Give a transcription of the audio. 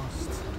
lost.